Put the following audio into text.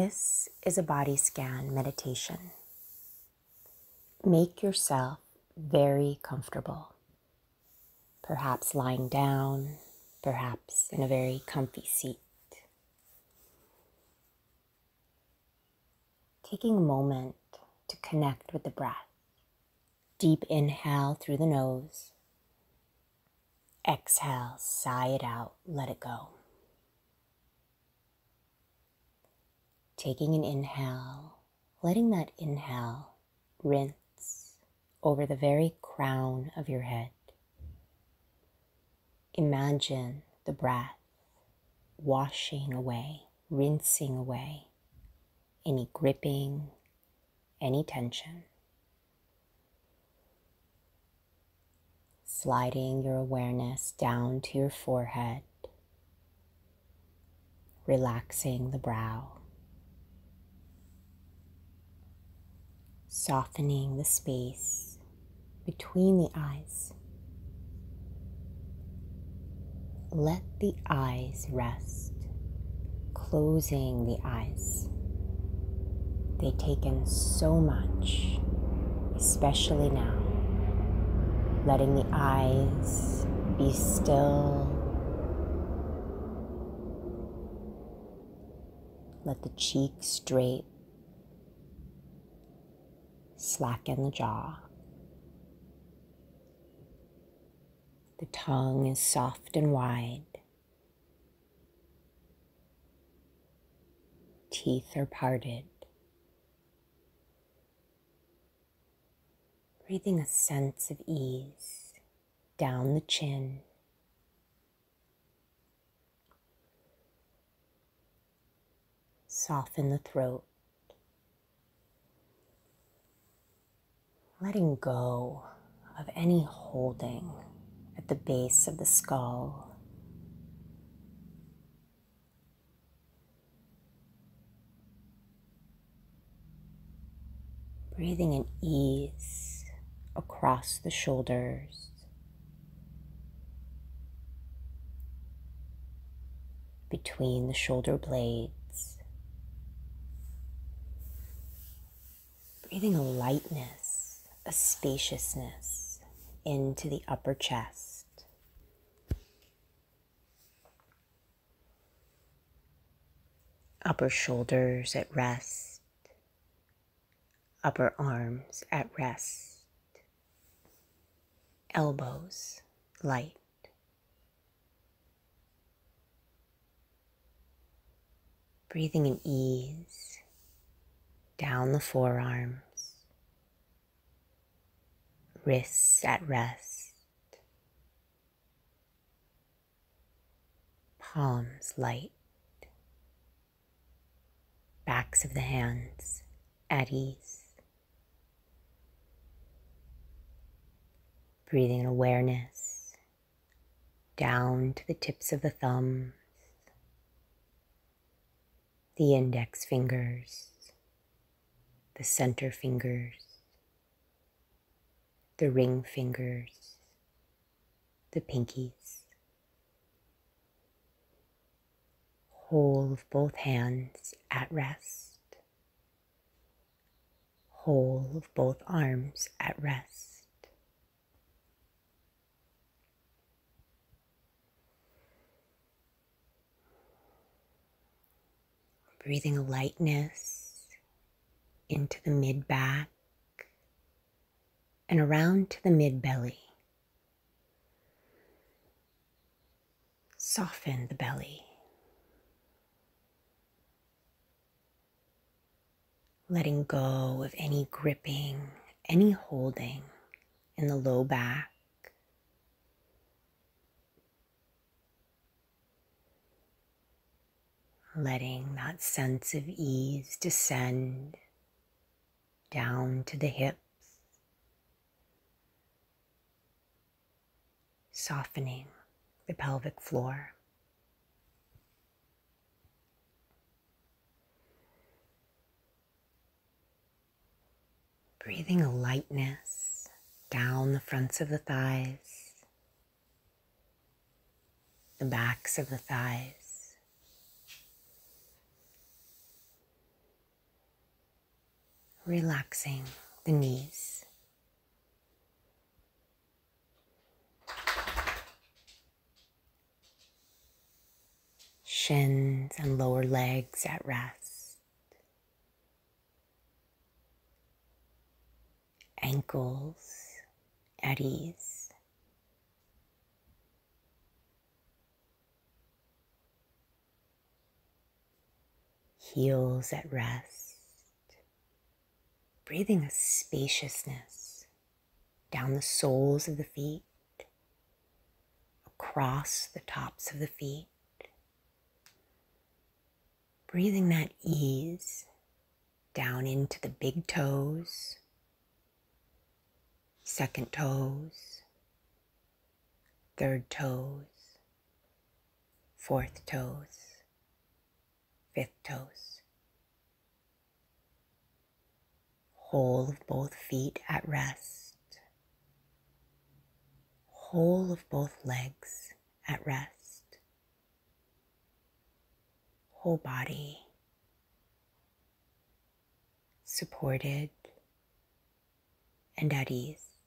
This is a body scan meditation. Make yourself very comfortable, perhaps lying down, perhaps in a very comfy seat. Taking a moment to connect with the breath. Deep inhale through the nose. Exhale, sigh it out, let it go. Taking an inhale, letting that inhale rinse over the very crown of your head. Imagine the breath washing away, rinsing away any gripping, any tension. Sliding your awareness down to your forehead, relaxing the brow, softening the space between the eyes. Let the eyes rest, closing the eyes. They take in so much, especially now. Letting the eyes be still. Let the cheeks drape. Slacken the jaw. The tongue is soft and wide. Teeth are parted. breathing a sense of ease down the chin. Soften the throat. Letting go of any holding at the base of the skull. Breathing in ease across the shoulders, between the shoulder blades. Breathing a lightness, a spaciousness into the upper chest. Upper shoulders at rest, upper arms at rest elbows light. Breathing in ease down the forearms, wrists at rest, palms light, backs of the hands at ease. breathing awareness down to the tips of the thumbs, the index fingers, the center fingers, the ring fingers, the pinkies, whole of both hands at rest, whole of both arms at rest. breathing a lightness into the mid back and around to the mid belly. Soften the belly. Letting go of any gripping, any holding in the low back letting that sense of ease descend down to the hips, softening the pelvic floor. Breathing a lightness down the fronts of the thighs, the backs of the thighs. relaxing the knees. Shins and lower legs at rest. Ankles at ease. Heels at rest. Breathing a spaciousness down the soles of the feet, across the tops of the feet. Breathing that ease down into the big toes, second toes, third toes, fourth toes, fifth toes. Whole of both feet at rest. Whole of both legs at rest. Whole body supported and at ease.